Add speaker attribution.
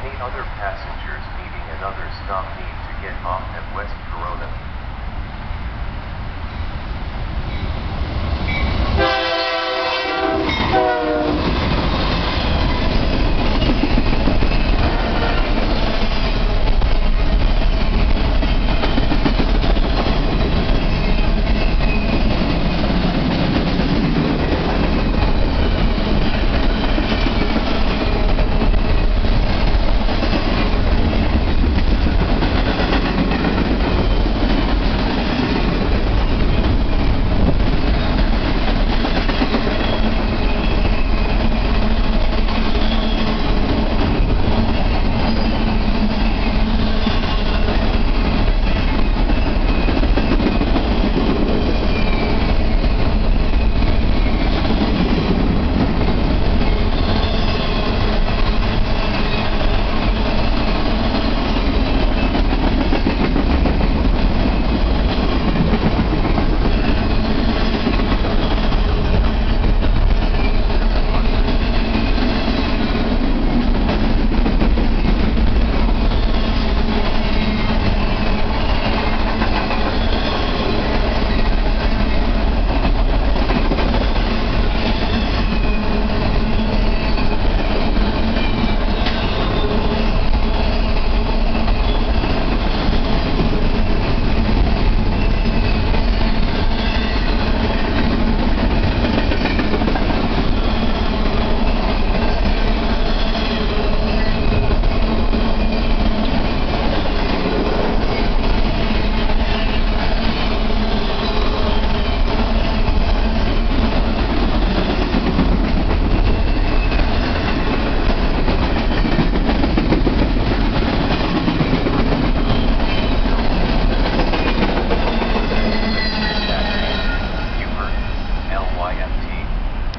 Speaker 1: Any other passengers needing another stop need to get off at West Corona.